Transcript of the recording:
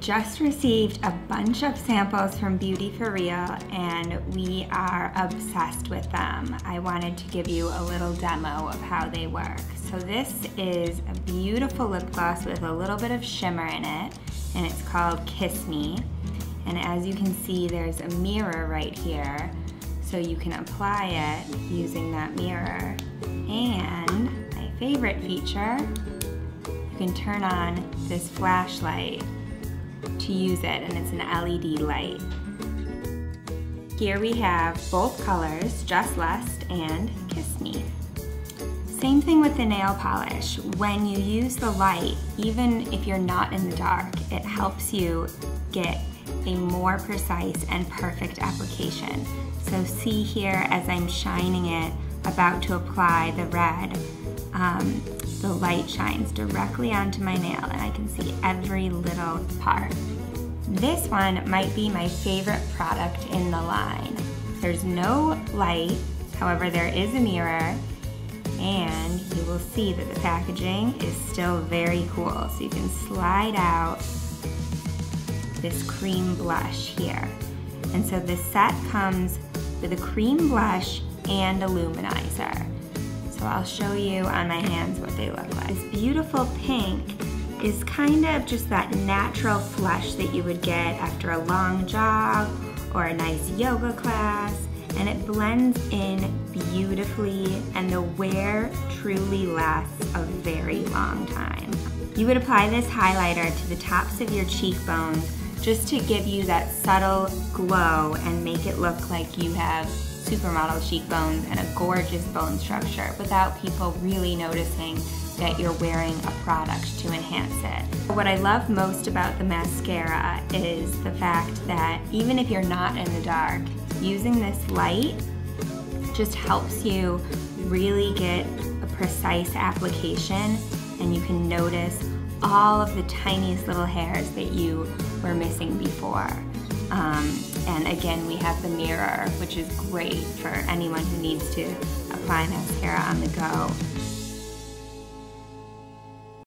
just received a bunch of samples from Beauty for Real and we are obsessed with them. I wanted to give you a little demo of how they work. So this is a beautiful lip gloss with a little bit of shimmer in it and it's called Kiss Me. And as you can see, there's a mirror right here. So you can apply it using that mirror. And my favorite feature, you can turn on this flashlight to use it and it's an LED light. Here we have both colors, Just Lust and Kiss Me. Same thing with the nail polish. When you use the light, even if you're not in the dark, it helps you get a more precise and perfect application. So see here as I'm shining it, about to apply the red, um, the light shines directly onto my nail and I can see every little part. This one might be my favorite product in the line. There's no light, however there is a mirror and you will see that the packaging is still very cool. So you can slide out this cream blush here. And so this set comes with a cream blush and a luminizer. So I'll show you on my hands what they look like. This beautiful pink is kind of just that natural flush that you would get after a long jog or a nice yoga class and it blends in beautifully and the wear truly lasts a very long time. You would apply this highlighter to the tops of your cheekbones just to give you that subtle glow and make it look like you have supermodel cheekbones and a gorgeous bone structure without people really noticing that you're wearing a product to enhance it. What I love most about the mascara is the fact that even if you're not in the dark, using this light just helps you really get a precise application and you can notice all of the tiniest little hairs that you were missing before. Um, again, we have the mirror, which is great for anyone who needs to apply mascara on the go.